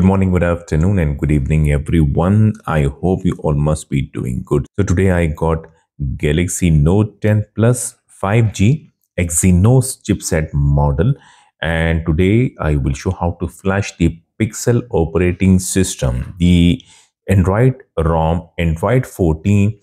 Good morning, good afternoon, and good evening, everyone. I hope you all must be doing good. So today I got Galaxy Note 10 Plus 5G Exynos chipset model, and today I will show how to flash the Pixel operating system, the Android ROM, Android 14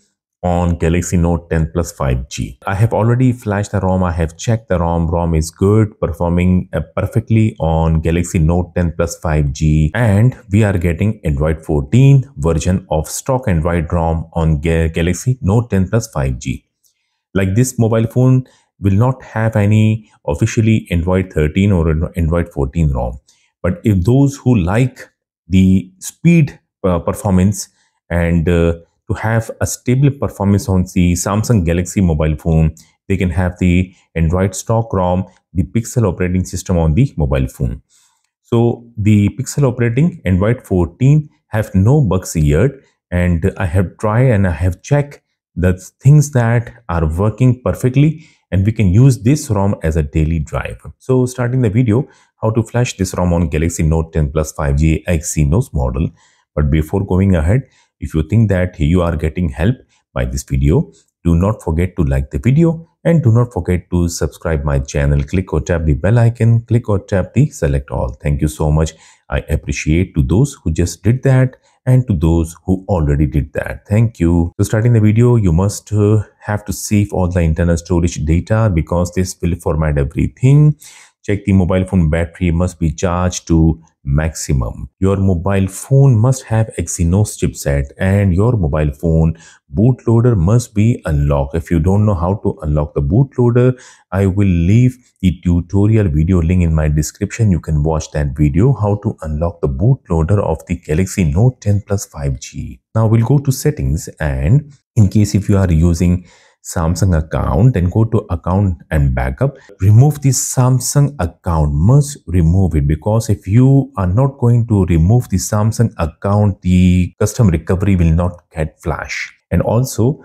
on Galaxy Note 10 Plus 5G. I have already flashed the ROM. I have checked the ROM. ROM is good, performing uh, perfectly on Galaxy Note 10 Plus 5G. And we are getting Android 14 version of stock Android ROM on Galaxy Note 10 Plus 5G. Like this mobile phone will not have any officially Android 13 or Android 14 ROM. But if those who like the speed uh, performance and uh, to have a stable performance on the Samsung Galaxy mobile phone, they can have the Android stock ROM, the Pixel operating system on the mobile phone. So the Pixel operating Android 14 have no bugs yet and I have tried and I have checked the things that are working perfectly and we can use this ROM as a daily drive. So starting the video, how to flash this ROM on Galaxy Note 10 Plus 5G Exynos model. But before going ahead, if you think that you are getting help by this video, do not forget to like the video and do not forget to subscribe my channel. Click or tap the bell icon, click or tap the select all. Thank you so much. I appreciate to those who just did that and to those who already did that. Thank you. So starting the video, you must uh, have to save all the internal storage data because this will format everything. Check the mobile phone battery must be charged to maximum. Your mobile phone must have Exynos chipset and your mobile phone bootloader must be unlocked. If you don't know how to unlock the bootloader, I will leave the tutorial video link in my description. You can watch that video how to unlock the bootloader of the Galaxy Note 10 Plus 5G. Now we'll go to settings and in case if you are using Samsung account and go to account and backup. Remove the Samsung account, must remove it because if you are not going to remove the Samsung account, the custom recovery will not get flash. And also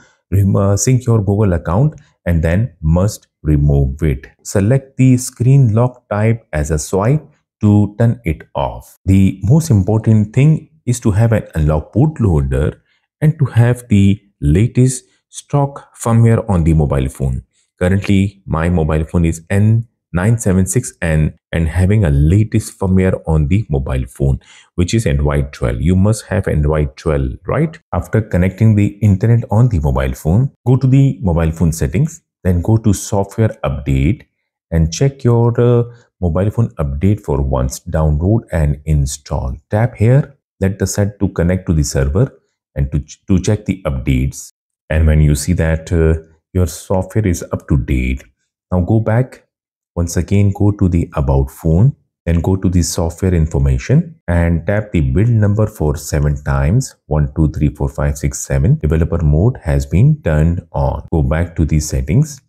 uh, sync your Google account and then must remove it. Select the screen lock type as a swipe to turn it off. The most important thing is to have an unlock bootloader and to have the latest stock firmware on the mobile phone. Currently, my mobile phone is N976N and having a latest firmware on the mobile phone, which is Android 12. You must have Android 12, right? After connecting the internet on the mobile phone, go to the mobile phone settings, then go to software update and check your uh, mobile phone update for once. Download and install. Tap here, let the set to connect to the server and to, to check the updates and when you see that uh, your software is up to date now go back. Once again go to the about phone then go to the software information and tap the build number for seven times. One two three four five six seven developer mode has been turned on. Go back to the settings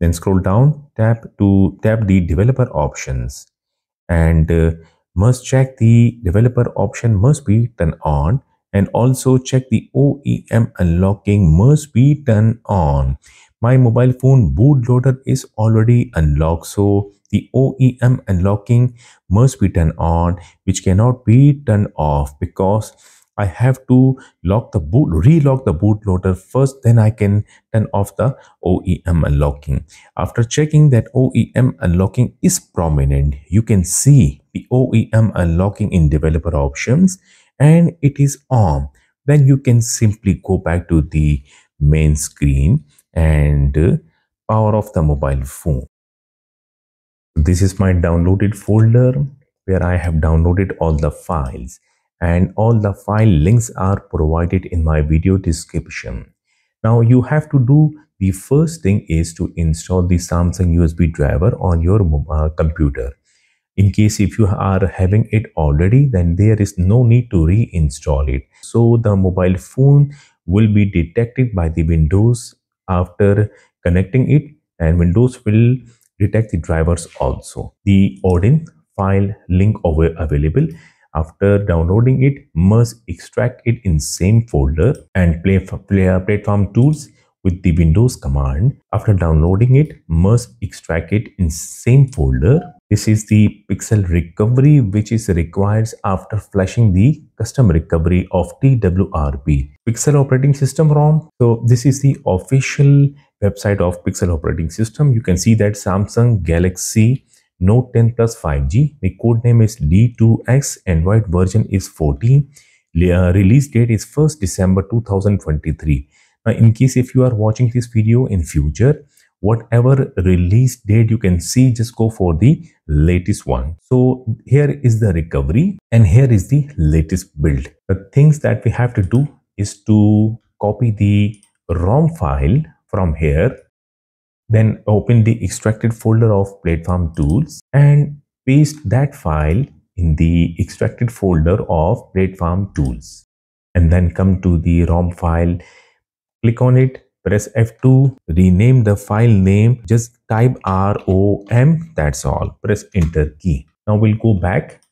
then scroll down tap to tap the developer options. And uh, must check the developer option must be turned on and also check the OEM unlocking must be turned on. My mobile phone bootloader is already unlocked so the OEM unlocking must be turned on which cannot be turned off because I have to lock the boot, relock the bootloader first, then I can turn off the OEM unlocking. After checking that OEM unlocking is prominent, you can see the OEM unlocking in developer options and it is on. Then you can simply go back to the main screen and uh, power off the mobile phone. This is my downloaded folder where i have downloaded all the files and all the file links are provided in my video description. Now you have to do the first thing is to install the samsung usb driver on your uh, computer in case if you are having it already then there is no need to reinstall it. So the mobile phone will be detected by the windows after connecting it and windows will detect the drivers also. The odin file link over available. After downloading it must extract it in same folder and play, play uh, platform tools with the Windows command. After downloading it, must extract it in same folder. This is the pixel recovery which is required after flashing the custom recovery of TWRP. Pixel operating system ROM. So this is the official website of Pixel operating system. You can see that Samsung Galaxy Note 10 Plus 5G. The code name is D2X. Android version is 14. Uh, release date is 1st December 2023. Now, in case if you are watching this video in future, whatever release date you can see, just go for the latest one. So here is the recovery and here is the latest build. The things that we have to do is to copy the ROM file from here then open the extracted folder of platform tools and paste that file in the extracted folder of platform tools. And then come to the ROM file, click on it, press F2, rename the file name, just type ROM, that's all. Press enter key. Now we'll go back,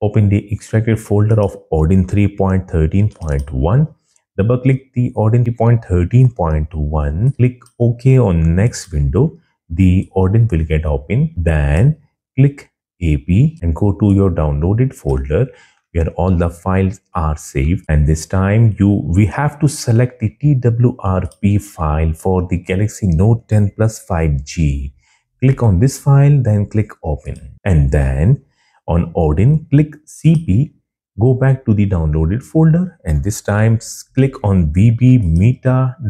open the extracted folder of Odin 3.13.1 double click the Odin point 3.13.1, click ok on next window the Odin will get open then click ap and go to your downloaded folder where all the files are saved and this time you we have to select the twrp file for the galaxy note 10 plus 5g click on this file then click open and then on odin click cp Go back to the downloaded folder and this time click on vbmeta.tar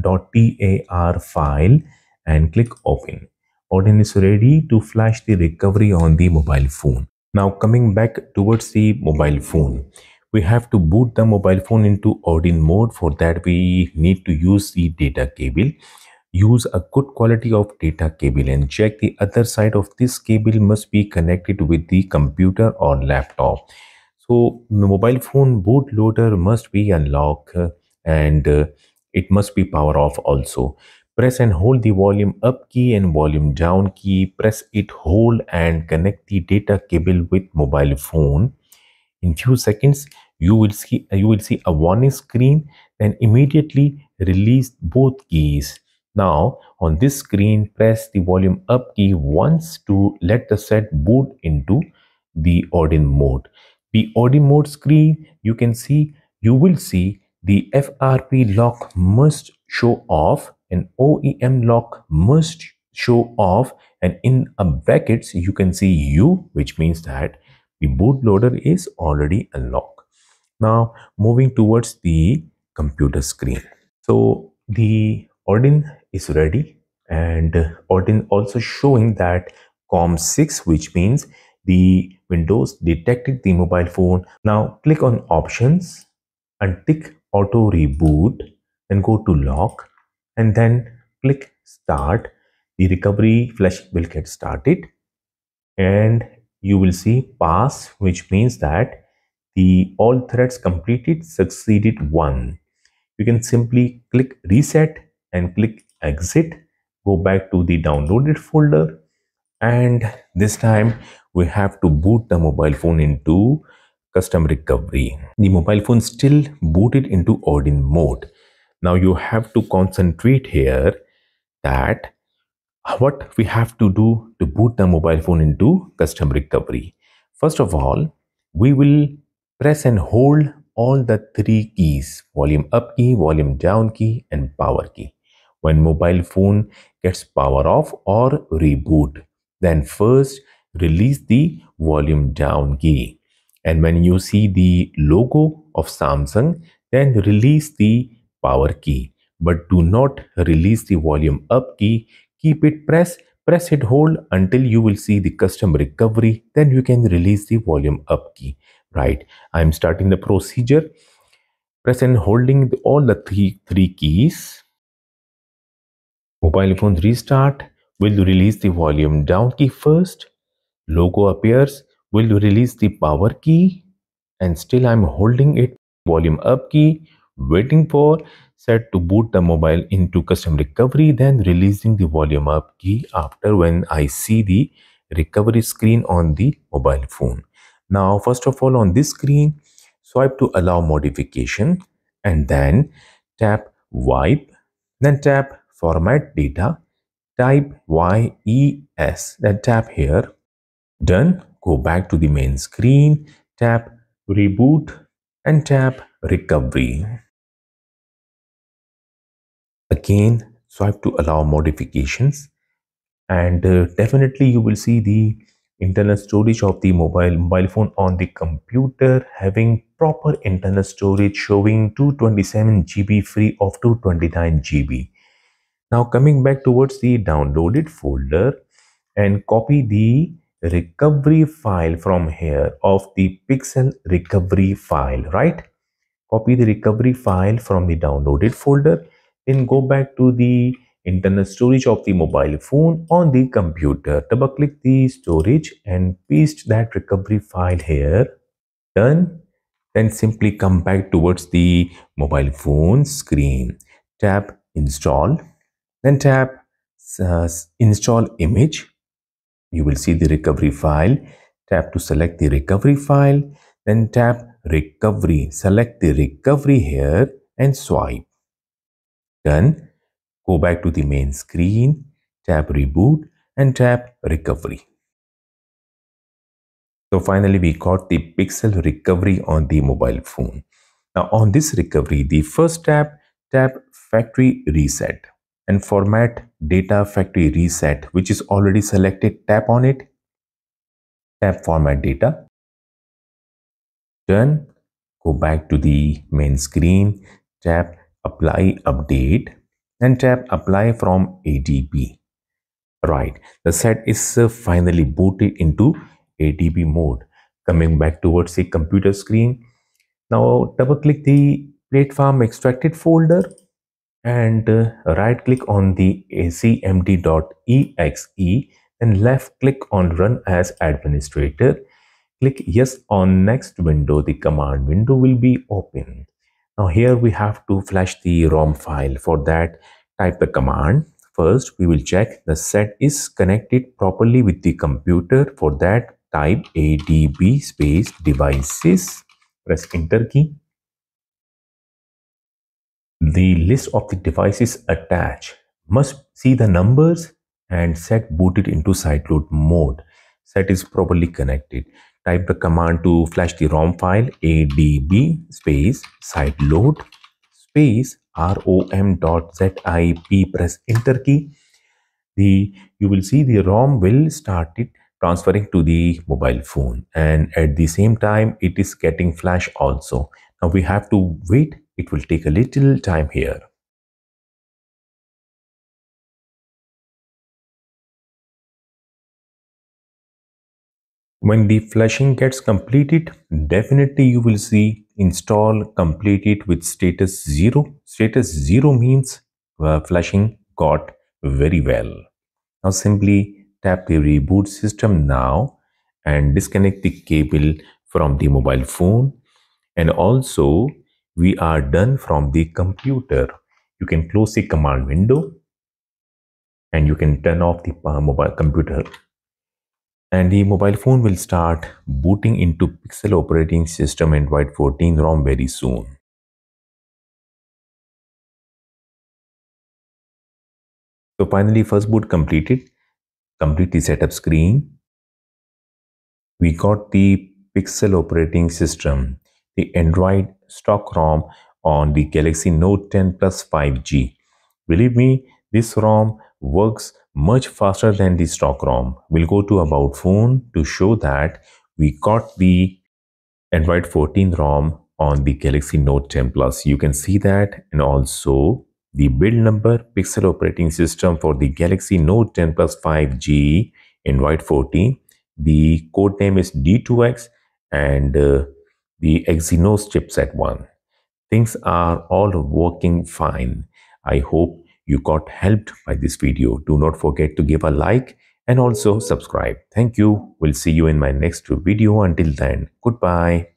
file and click open. Odin is ready to flash the recovery on the mobile phone. Now coming back towards the mobile phone. We have to boot the mobile phone into Odin mode. For that we need to use the data cable. Use a good quality of data cable and check the other side of this cable must be connected with the computer or laptop so mobile phone bootloader must be unlocked and uh, it must be power off also. Press and hold the volume up key and volume down key. Press it hold and connect the data cable with mobile phone. In few seconds, you will see you will see a warning screen. Then immediately release both keys. Now on this screen, press the volume up key once to let the set boot into the Odin mode the Odin mode screen, you can see, you will see the FRP lock must show off and OEM lock must show off and in a brackets you can see U which means that the bootloader is already unlocked. Now moving towards the computer screen. So the Odin is ready and Odin also showing that COM6 which means the Windows detected the mobile phone. Now click on options and tick auto reboot then go to lock and then click start. The recovery flash will get started and you will see pass which means that the all threads completed succeeded one. You can simply click reset and click exit. Go back to the downloaded folder and this time we have to boot the mobile phone into custom recovery. The mobile phone still booted into Odin mode. Now you have to concentrate here that what we have to do to boot the mobile phone into custom recovery. First of all, we will press and hold all the three keys, volume up key, volume down key and power key. When mobile phone gets power off or reboot, then first release the volume down key. And when you see the logo of Samsung, then release the power key. But do not release the volume up key. Keep it press, press it hold until you will see the custom recovery. Then you can release the volume up key. Right. I'm starting the procedure. Press and holding the, all the three, three keys. Mobile phone restart will you release the volume down key first logo appears will you release the power key and still I'm holding it volume up key waiting for set to boot the mobile into custom recovery then releasing the volume up key after when I see the recovery screen on the mobile phone. Now first of all on this screen swipe to allow modification and then tap wipe then tap format data, type YES, then tap here. Done. Go back to the main screen, tap reboot and tap recovery. Again, swipe to allow modifications and uh, definitely you will see the internal storage of the mobile mobile phone on the computer having proper internal storage showing 227 GB free of 229 GB. Now coming back towards the downloaded folder and copy the recovery file from here of the pixel recovery file, right? Copy the recovery file from the downloaded folder, then go back to the internal storage of the mobile phone on the computer. Double click the storage and paste that recovery file here. Done. Then simply come back towards the mobile phone screen. Tap install. Then tap uh, install image. You will see the recovery file. Tap to select the recovery file. Then tap recovery. Select the recovery here and swipe. Done Go back to the main screen, tap reboot and tap recovery. So finally we got the pixel recovery on the mobile phone. Now on this recovery, the first tab, tap factory reset and format data factory reset which is already selected, tap on it, tap format data. Done. Go back to the main screen, tap apply update and tap apply from ADB. Right, the set is uh, finally booted into ADB mode. Coming back towards the computer screen. Now double click the platform extracted folder and uh, right click on the acmd.exe and left click on run as administrator. Click yes on next window. The command window will be open. Now here we have to flash the ROM file. For that, type the command. First, we will check the set is connected properly with the computer. For that, type adb space devices. Press enter key. The list of the devices attached must see the numbers and set booted into sideload mode. Set is properly connected type the command to flash the ROM file adb space sideload space rom.zip press enter key. The you will see the ROM will start it transferring to the mobile phone and at the same time it is getting flash also. Now we have to wait. It will take a little time here When the flashing gets completed, definitely you will see install completed with status 0. Status 0 means uh, flashing got very well. Now simply tap the reboot system now and disconnect the cable from the mobile phone and also we are done from the computer. You can close the command window and you can turn off the mobile computer and the mobile phone will start booting into Pixel operating system Android 14 ROM very soon. So finally first boot completed, complete the setup screen. We got the Pixel operating system, the Android stock ROM on the Galaxy Note 10 Plus 5G. Believe me, this ROM works much faster than the stock ROM. We'll go to about phone to show that we got the Android 14 ROM on the Galaxy Note 10 Plus. You can see that and also the build number pixel operating system for the Galaxy Note 10 Plus 5G Android 14. The code name is D2X and uh, the Exynos chipset one. Things are all working fine. I hope you got helped by this video, do not forget to give a like and also subscribe. Thank you. We'll see you in my next video. Until then, goodbye.